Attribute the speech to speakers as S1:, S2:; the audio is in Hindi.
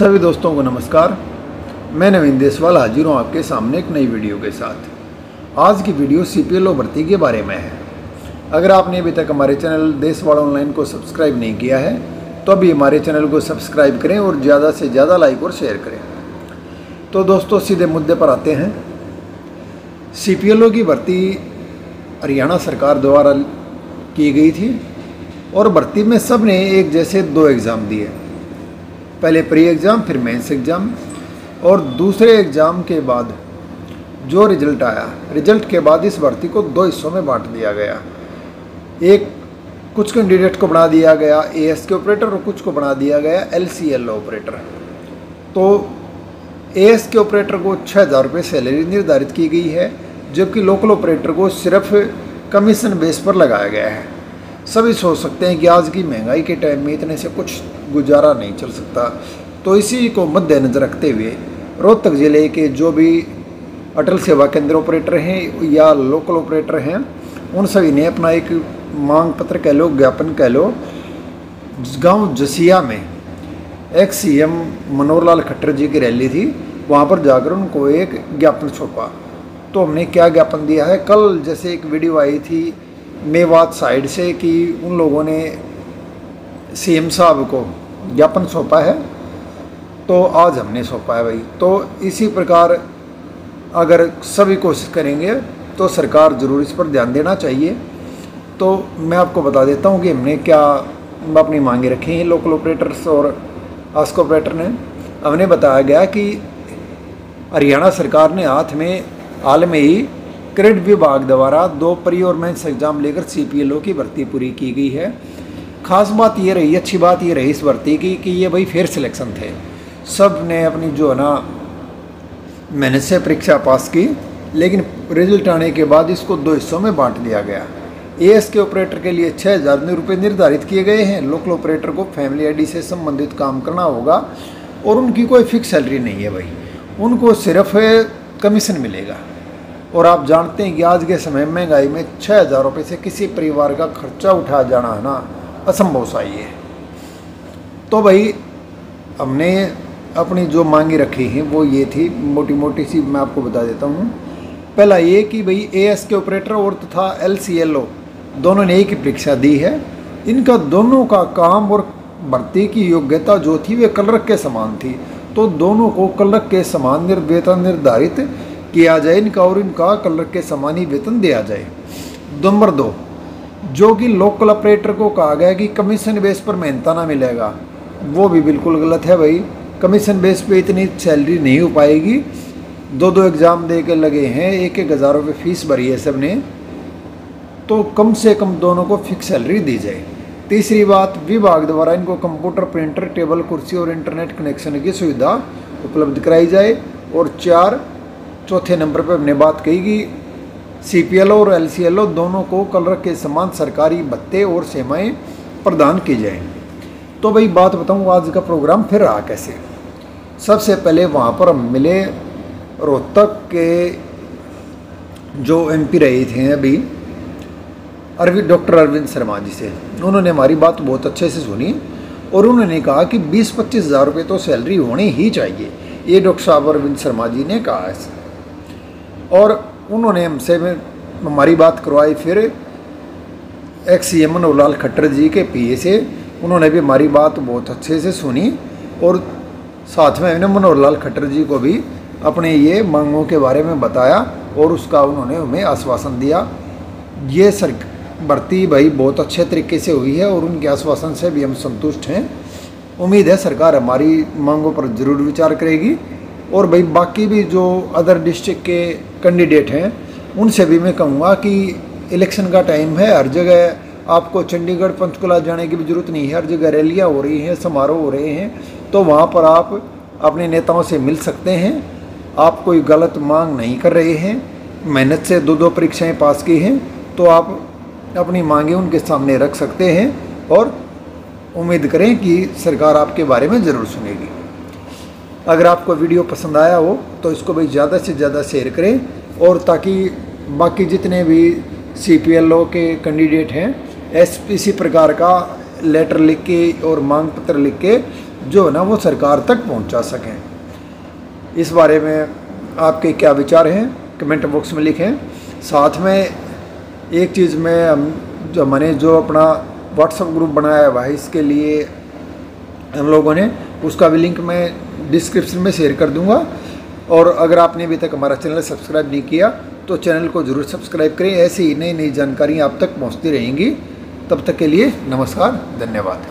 S1: सभी दोस्तों को नमस्कार। मैं नवीन देसवाल हाजिर हूँ आपके सामने एक नई वीडियो के साथ। आज की वीडियो सी पी भर्ती के बारे में है। अगर आपने अभी तक हमारे चैनल देसवाल ऑनलाइन को सब्सक्राइब नहीं किया है तो अभी हमारे चैनल को सब्सक्राइब करें और ज़्यादा से ज़्यादा लाइक और शेयर करें। तो दोस्तों, सीधे मुद्दे पर आते हैं। सी की भर्ती हरियाणा सरकार द्वारा की गई थी और भर्ती में सबने एक जैसे दो एग्ज़ाम दिए। पहले प्री एग्ज़ाम, फिर मेंस एग्ज़ाम और दूसरे एग्ज़ाम के बाद जो रिज़ल्ट आया, रिज़ल्ट के बाद इस भर्ती को दो हिस्सों में बांट दिया गया। एक, कुछ कैंडिडेट को बना दिया गया ए के ऑपरेटर और कुछ को बना दिया गया एलसीएल ऑपरेटर। तो ए के ऑपरेटर को छः हज़ार रुपये सैलरी निर्धारित की गई है, जबकि लोकल ऑपरेटर को सिर्फ़ कमीशन बेस पर लगाया गया है। सभी सोच सकते हैं कि आज की महँगाई के टाइम में इतने से कुछ गुजारा नहीं चल सकता। तो इसी को मद्देनजर रखते हुए रोहतक ज़िले के जो भी अटल सेवा केंद्र ऑपरेटर हैं या लोकल ऑपरेटर हैं, उन सभी ने अपना एक मांग पत्र कह लो, ज्ञापन कह लो। गाँव जसिया में ex C M Manohar Lal Khattar ji की रैली थी, वहाँ पर जाकर उनको एक ज्ञापन सौंपा। तो हमने क्या ज्ञापन दिया है? कल जैसे एक वीडियो आई थी मेवात साइड से कि उन लोगों ने सीएम साहब को ज्ञापन सौंपा है तो आज हमने सौंपा है भाई। तो इसी प्रकार अगर सभी कोशिश करेंगे तो सरकार ज़रूर इस पर ध्यान देना चाहिए। तो मैं आपको बता देता हूँ कि हमने क्या अपनी मांगे रखी हैं लोकल ऑपरेटर्स और आस्को ऑपरेटर ने। हमने बताया गया कि हरियाणा सरकार ने हाथ में, हाल में ही क्रेडिट विभाग द्वारा दो प्री और मेंस एग्ज़ाम लेकर सीपीएलओ की भर्ती पूरी की गई है। खास बात ये रही, अच्छी बात ये रही इस भर्ती की कि ये भाई फेयर सिलेक्शन थे। सबने अपनी जो है ना, मेहनत से परीक्षा पास की, लेकिन रिज़ल्ट आने के बाद इसको दो हिस्सों में बांट दिया गया। ए एस के ऑपरेटर के लिए छः हज़ार रुपये निर्धारित किए गए हैं। लोकल ऑपरेटर को फैमिली आईडी से संबंधित काम करना होगा और उनकी कोई फिक्स सैलरी नहीं है भाई। उनको सिर्फ़ कमीशन मिलेगा। और आप जानते हैं कि आज के समय महँगाई में छः हज़ार रुपये से किसी परिवार का खर्चा उठा जाना है ना असंभव सा ही तो भाई, हमने अपनी जो मांगी रखी हैं, वो ये थी मोटी मोटी सी मैं आपको बता देता हूँ। पहला ये कि भाई ए एस के ऑपरेटर और तथा एल सी एल ओ दोनों ने एक ही परीक्षा दी है। इनका दोनों का काम और भर्ती की योग्यता जो थी, वे कलरक के समान थी। तो दोनों को कलरक के समान निर्वेतन निर्धारित किया जाए, इनका और इनका कलर के समान ही वेतन दिया जाए। नंबर दो जो कि लोकल ऑपरेटर को कहा गया कि कमीशन बेस पर मेहनता ना मिलेगा। वो भी बिल्कुल गलत है भाई। कमीशन बेस पे इतनी सैलरी नहीं हो पाएगी। दो दो एग्ज़ाम दे के लगे हैं। एक एक हज़ार रुपये फ़ीस भरी है सबने तो कम से कम दोनों को फिक्स सैलरी दी जाए। तीसरी बात, विभाग द्वारा इनको कंप्यूटर प्रिंटर टेबल कुर्सी और इंटरनेट कनेक्शन की सुविधा उपलब्ध कराई जाए। और चार, चौथे नंबर पर हमने बात कही कि सी और एलसीएलओ दोनों को कलर के समान सरकारी भत्ते और सेवाएँ प्रदान की जाएँ तो भाई, बात बताऊँ आज का प्रोग्राम फिर रहा कैसे? सबसे पहले वहाँ पर हम मिले रोहतक के जो एमपी रहे थे अभी, अरविंद, डॉक्टर अरविंद शर्मा जी से। उन्होंने हमारी बात बहुत अच्छे से सुनी और उन्होंने कहा कि बीस पच्चीस हज़ार रुपये तो सैलरी होनी ही चाहिए, ये डॉक्टर साहब अरविंद शर्मा जी ने कहा है। और उन्होंने हमसे हमारी बात करवाई, फिर ex C M Manoharlal Khattar ji के पीए से उन्होंने भी हमारी बात बहुत अच्छे से सुनी और साथ में हमने मनोहरलाल खट्टर जी को भी अपने ये मांगों के बारे में बताया और उसका उन्होंने हमें आश्वासन दिया। ये सर, भर्ती भाई बहुत अच्छे तरीके से हुई है और उनके आश्वासन से भी हम संतुष्ट हैं। उम्मीद है सरकार हमारी मांगों पर ज़रूर विचार करेगी। और भाई बाकी भी जो अदर डिस्ट्रिक्ट के कैंडिडेट हैं, उनसे भी मैं कहूँगा कि इलेक्शन का टाइम है, हर जगह आपको चंडीगढ़, पंचकुला जाने की भी ज़रूरत नहीं है, हर जगह रैलियाँ हो रही हैं, समारोह हो रहे हैं तो वहाँ पर आप अपने नेताओं से मिल सकते हैं। आप कोई गलत मांग नहीं कर रहे हैं, मेहनत से दो दो परीक्षाएँ पास की हैं तो आप अपनी मांगें उनके सामने रख सकते हैं और उम्मीद करें कि सरकार आपके बारे में ज़रूर सुनेगी। अगर आपको वीडियो पसंद आया हो तो इसको भाई ज़्यादा से ज़्यादा शेयर करें और ताकि बाकी जितने भी सी पी एल ओ के कैंडिडेट हैं एस इसी प्रकार का लेटर लिख के और मांग पत्र लिख के जो है ना, वो सरकार तक पहुँचा सकें। इस बारे में आपके क्या विचार हैं कमेंट बॉक्स में लिखें। साथ में एक चीज़ में हम, जो मैंने जो अपना व्हाट्सएप ग्रुप बनाया हुआ है, इसके लिए हम लोगों ने, उसका भी लिंक मैं डिस्क्रिप्शन में शेयर कर दूँगा। और अगर आपने अभी तक हमारा चैनल सब्सक्राइब नहीं किया तो चैनल को ज़रूर सब्सक्राइब करें। ऐसी ही नई नई जानकारियाँ आप तक पहुँचती रहेंगी। तब तक के लिए नमस्कार, धन्यवाद।